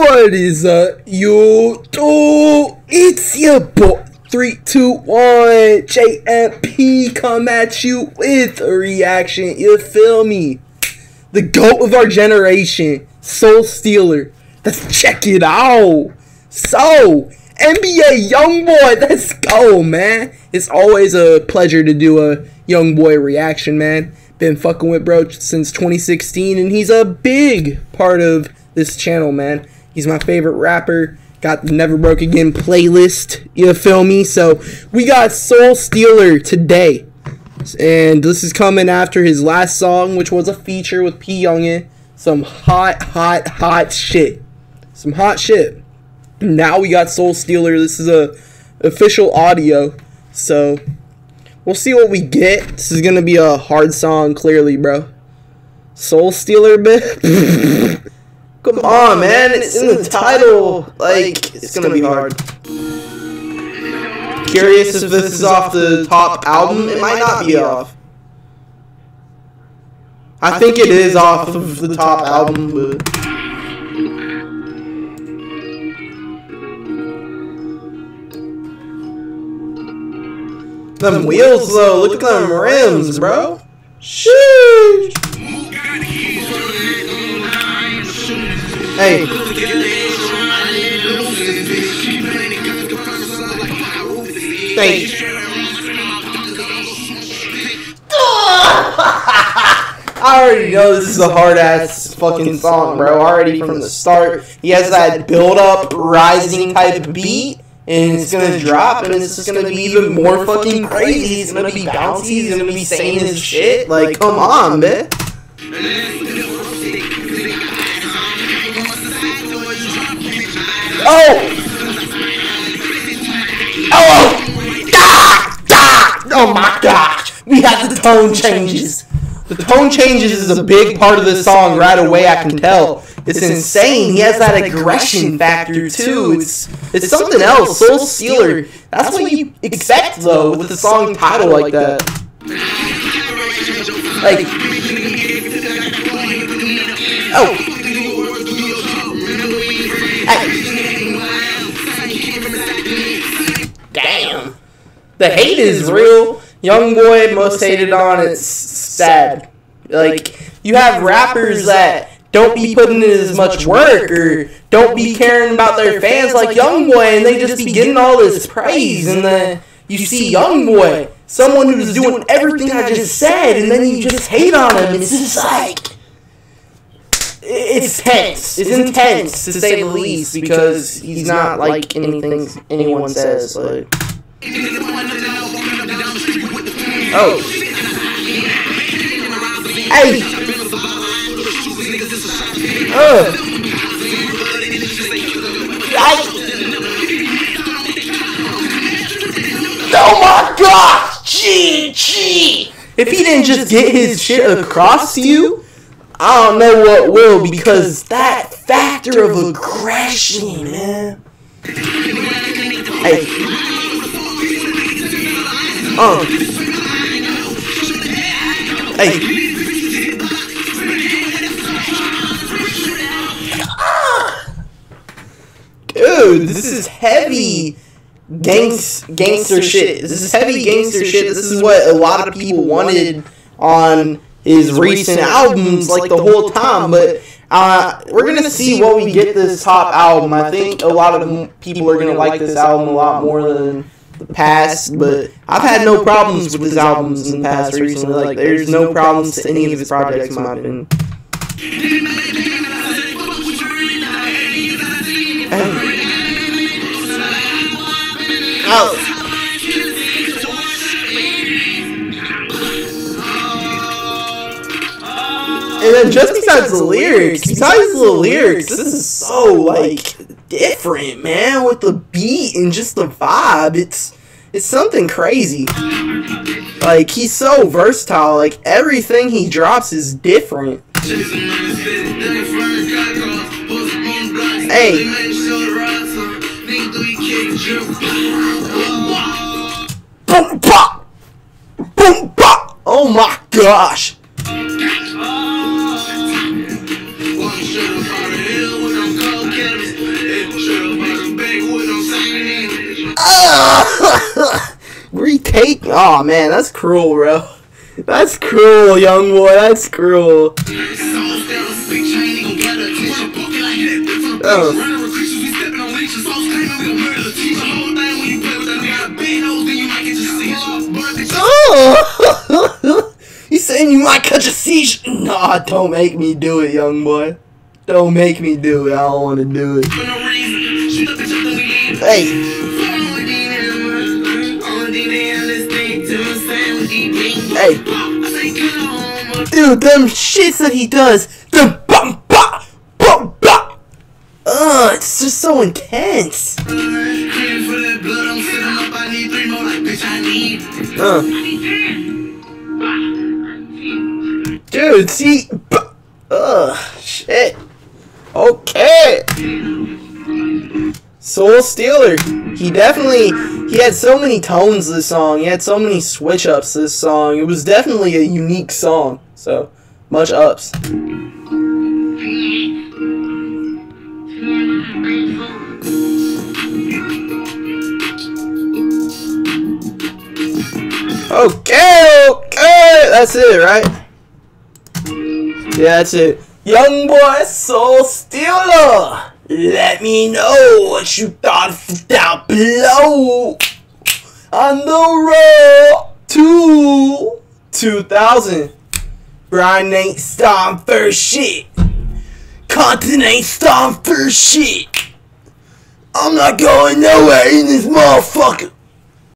What is up, uh, YouTube? It's your boy. 321 JMP come at you with a reaction. You feel me? The GOAT of our generation, Soul Stealer. Let's check it out. So, NBA Youngboy, let's go, man. It's always a pleasure to do a Youngboy reaction, man. Been fucking with bro since 2016, and he's a big part of this channel, man. He's my favorite rapper. Got the Never Broke Again playlist. You feel me? So we got Soul Stealer today. And this is coming after his last song, which was a feature with P Yungin. Some hot, hot, hot shit. Some hot shit. Now we got Soul Stealer. This is a official audio. So we'll see what we get. This is gonna be a hard song, clearly, bro. Soul Stealer, bit. Come on, man. It's in the title. Like, it's gonna be hard. Curious if this is off the top album. It might not be off. I think it is off of the top album, but. Them wheels, though. Look at them rims, bro. Sheesh. Hey. Hey. I already know this is a hard ass fucking song, bro. Already from the start, he has that build up, rising type beat, and it's gonna drop, and it's just gonna be even more fucking crazy. He's gonna be bouncy. He's gonna be saying his shit. Like, come on, man. Oh! Oh! Ah! Ah! Oh my gosh! We have the tone changes. The tone changes is a big part of this song right away. I can tell. It's insane. He has that aggression factor too. It's it's something else. Soul Stealer. That's what you expect though with a song title like that. Like. Oh. The hate is real. Young boy most hated on. It's sad. Like you have rappers that don't be putting in as much work or don't be caring about their fans like Young Boy, and they just be getting all this praise, and then you see Young Boy, someone who's doing everything I just said, and then you just hate on him. It's just like it's tense. It's intense to say the least because he's not like anything anyone says. Like. Oh. Hey. Uh. Oh my gosh! GG! If he didn't just get his shit across to you, I don't know what will because that factor of aggression, man. Hey. Uh. Hey. Dude, this is heavy gangs gangster shit. This is heavy gangster shit. This is what a lot of people wanted on his recent albums like the whole time, but uh, we're gonna see what we get this top album. I think a lot of people are gonna like this album a lot more than the past, but I've had no problems with his albums in the past recently. Like, there's no problems to any of his projects, in my opinion. Oh. And then just besides the lyrics, besides the lyrics, this is so like different, man. With the beat and just the vibe, it's it's something crazy. Like he's so versatile. Like everything he drops is different. Hey. Boom pop! Boom pop! Oh my gosh! take. Oh man, that's cruel, bro. That's cruel, young boy. That's cruel. Oh. Oh! He's saying you might catch a seizure. Nah, don't make me do it, young boy. Don't make me do it. I don't want to do it. Hey. Hey. Dude, them shits that he does. The bum ba bum ba. Ugh, it's just so intense. Uh. Dude, see? Ugh, shit. Okay. Soul Stealer. He definitely he had so many tones this song. He had so many switch ups this song. It was definitely a unique song. So much ups. Okay, okay, that's it, right? Yeah, that's it. Young boy Soul Stealer, let me know what you thought down below on the road to 2000. Brian ain't stomp for shit. Content ain't stomp for shit. I'm not going nowhere in this motherfucker.